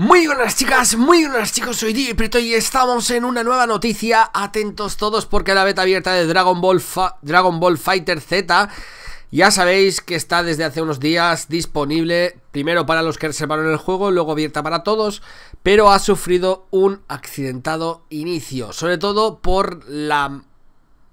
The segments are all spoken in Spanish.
Muy buenas chicas, muy buenas chicos, soy Diprito y estamos en una nueva noticia Atentos todos porque la beta abierta de Dragon Ball, Dragon Ball Fighter Z Ya sabéis que está desde hace unos días disponible Primero para los que reservaron el juego, luego abierta para todos Pero ha sufrido un accidentado inicio Sobre todo por la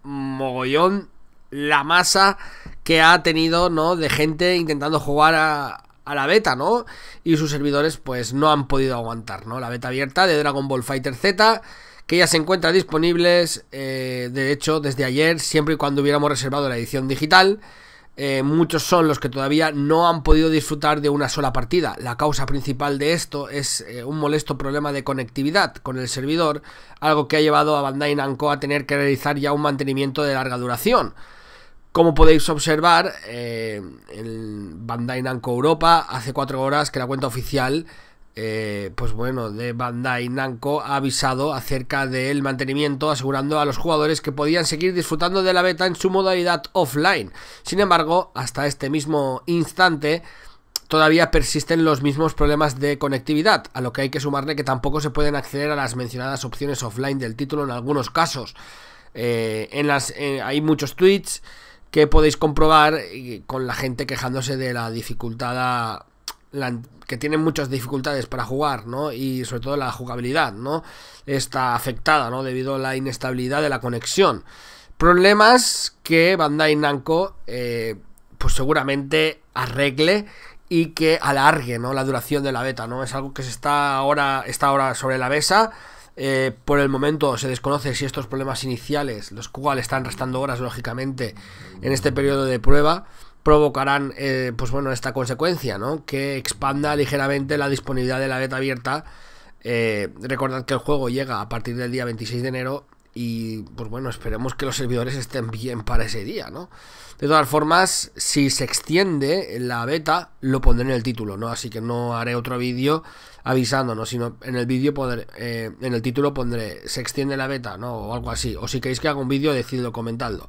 mogollón, la masa que ha tenido, ¿no? De gente intentando jugar a, a la beta, ¿no? Y sus servidores pues no han podido aguantar, ¿no? La beta abierta de Dragon Ball Fighter Z, que ya se encuentra disponibles, eh, de hecho, desde ayer, siempre y cuando hubiéramos reservado la edición digital. Eh, muchos son los que todavía no han podido disfrutar de una sola partida. La causa principal de esto es eh, un molesto problema de conectividad con el servidor, algo que ha llevado a Bandai Namco a tener que realizar ya un mantenimiento de larga duración. Como podéis observar, eh, en Bandai Namco Europa, hace cuatro horas que la cuenta oficial, eh, pues bueno, de Bandai Namco ha avisado acerca del mantenimiento, asegurando a los jugadores que podían seguir disfrutando de la beta en su modalidad offline. Sin embargo, hasta este mismo instante, todavía persisten los mismos problemas de conectividad, a lo que hay que sumarle que tampoco se pueden acceder a las mencionadas opciones offline del título en algunos casos. Eh, las, hay muchos tweets que podéis comprobar con la gente quejándose de la dificultad que tienen muchas dificultades para jugar, ¿no? Y sobre todo la jugabilidad, ¿no? Está afectada, ¿no? Debido a la inestabilidad de la conexión. Problemas que Bandai Namco, eh, pues seguramente arregle y que alargue, ¿no? La duración de la beta, ¿no? Es algo que se está ahora, está ahora sobre la mesa eh, por el momento se desconoce si estos problemas iniciales, los cuales están restando horas lógicamente en este periodo de prueba, provocarán eh, pues bueno esta consecuencia, ¿no? Que expanda ligeramente la disponibilidad de la beta abierta. Eh, recordad que el juego llega a partir del día 26 de enero y pues bueno, esperemos que los servidores estén bien para ese día, ¿no? De todas formas, si se extiende la beta, lo pondré en el título, ¿no? Así que no haré otro vídeo avisándonos, sino en el vídeo eh, en el título pondré se extiende la beta, ¿no? O algo así. O si queréis que haga un vídeo, decidlo comentando.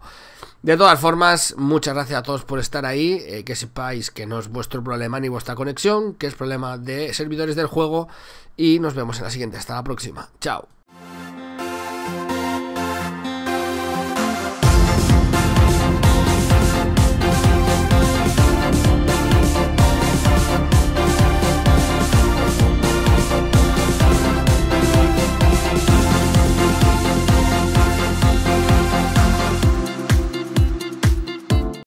De todas formas, muchas gracias a todos por estar ahí. Eh, que sepáis que no es vuestro problema ni vuestra conexión, que es problema de servidores del juego. Y nos vemos en la siguiente. Hasta la próxima. Chao.